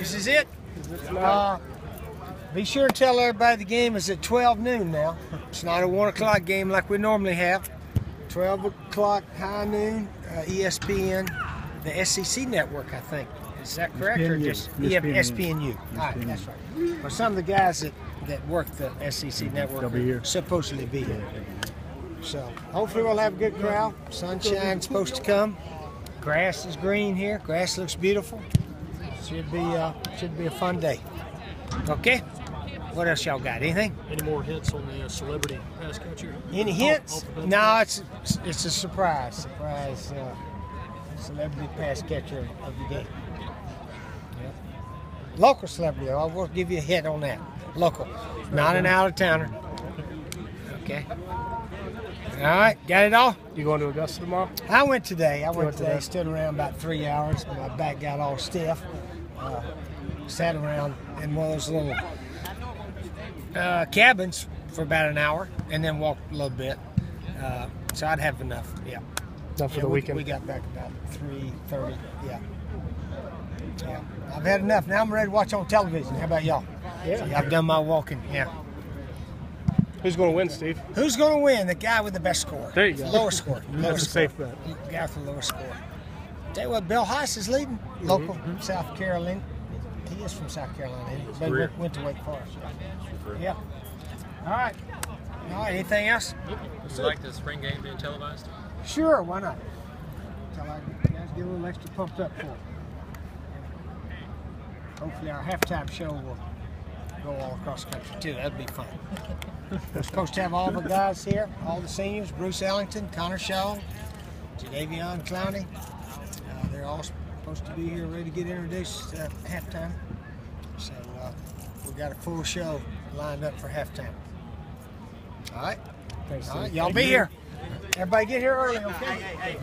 This is it. Uh, be sure and tell everybody the game is at 12 noon now. It's not a 1 o'clock game like we normally have. 12 o'clock, high noon, uh, ESPN, the SEC network, I think. Is that correct? Or ESPNU. just ESPNU. SPNU? All right, that's right. Well, some of the guys that, that work the SEC network be are here. supposedly be here. So hopefully we'll have a good crowd. Sunshine's supposed to come. Grass is green here. Grass looks beautiful. Should be uh, should be a fun day. Okay. What else y'all got? Anything? Any more hints on the uh, celebrity pass catcher? Any hints? off? No, it's it's a surprise. Surprise uh, celebrity pass catcher of the. Yep. Local celebrity. I will give you a hint on that. Local, not an out of towner. Okay. All right, got it all. You going to Augusta tomorrow? I went today. I went went today. today? Stood around about three hours. And my back got all stiff. Uh, sat around in one of those little uh, cabins for about an hour, and then walked a little bit. Uh, so I'd have enough. Yeah. Enough for Yeah, the we, weekend. We got back about three thirty. Yeah. Yeah. I've had enough. Now I'm ready to watch on television. How about y'all? Yeah. I've done my walking. Yeah. Who's going to win, Steve? Who's going to win? The guy with the best score. There you go. Lowest score. That's Lowest a safe bet. The guy with the lowest score. Tell you what, Bill Haas is leading. Local, Mm-hmm. South Carolina. He is from South Carolina. ain't he? But he went, went to Wake Forest. Yeah. All right. All right. Anything else? Would you like the spring game being televised? Sure. Why not? Tell our guys get a little extra pumped up for it. Hopefully our halftime show will go all across the country too. That'd be fun. We're supposed to have all the guys here, all the seniors, Bruce Ellington, Connor Shaw, Jadeveon Clowney. Uh, they're all supposed to be here ready to get introduced at halftime. So uh, we got a full show lined up for halftime. All right. Thanks, All right. Y'all be here. Everybody get here early, okay?